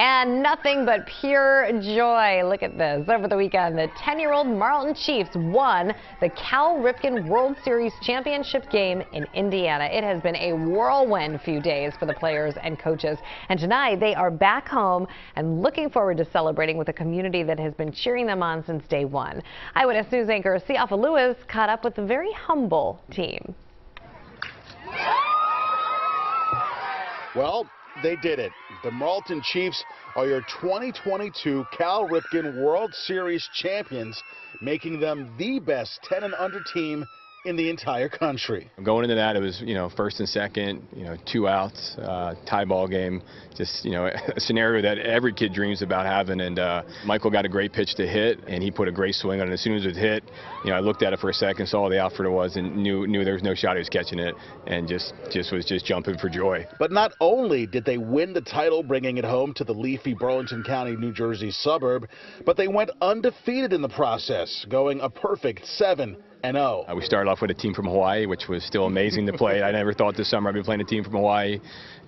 And nothing but pure joy. Look at this. Over the weekend, the 10-year-old Marlton Chiefs won the Cal Ripken World Series Championship game in Indiana. It has been a whirlwind few days for the players and coaches. And tonight, they are back home and looking forward to celebrating with a community that has been cheering them on since day one. Eyewitness News anchor Siafa Lewis caught up with a very humble team. Well, they did it. The Marlton Chiefs are your 2022 Cal Ripken World Series champions, making them the best 10 and under team in the entire country. Going into that, it was you know first and second, you know two outs, uh, tie ball game, just you know a scenario that every kid dreams about having. And uh, Michael got a great pitch to hit, and he put a great swing on it. As soon as it hit, you know I looked at it for a second, saw the outfield it was, and knew knew there was no shot he was catching it, and just just was just jumping for joy. But not only did they win the title, bringing it home to the leafy Burlington County, New Jersey suburb, but they went undefeated in the process, going a perfect seven and 0. Uh, we started off with a team from Hawaii, which was still amazing to play. I never thought this summer I'd be playing a team from Hawaii,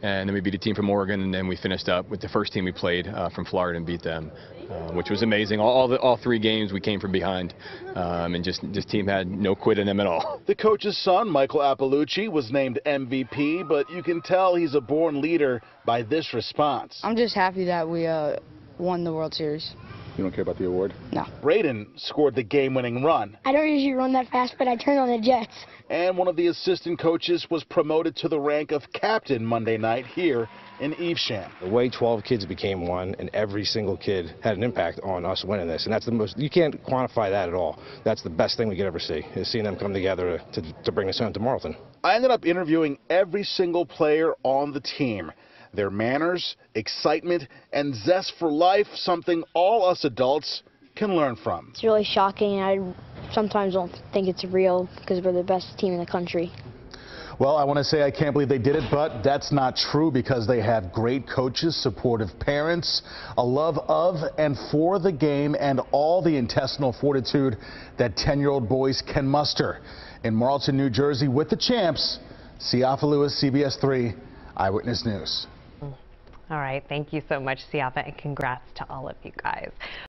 and then we beat a team from Oregon, and then we finished up with the first team we played uh, from Florida and beat them, uh, which was amazing. All, all, the, all three games we came from behind, um, and just this team had no quit in them at all. The coach's son, Michael Appalucci, was named MVP, but you can tell he's a born leader by this response. I'm just happy that we uh, won the World Series. You don't care about the award? No. Braden scored the game-winning run. I don't usually run that fast, but I turned on the Jets. And one of the assistant coaches was promoted to the rank of captain Monday night here in Evesham. The way 12 kids became one, and every single kid had an impact on us winning this, and that's the most, you can't quantify that at all. That's the best thing we could ever see, is seeing them come together to, to bring us home to Marlton. I ended up interviewing every single player on the team their manners, excitement, and zest for life, something all us adults can learn from. It's really shocking. I sometimes don't think it's real because we're the best team in the country. Well, I want to say I can't believe they did it, but that's not true because they have great coaches, supportive parents, a love of and for the game, and all the intestinal fortitude that 10-year-old boys can muster. In Marlton, New Jersey, with the champs, Siafa Lewis, CBS 3, Eyewitness News. All right. Thank you so much, Siafa, and congrats to all of you guys.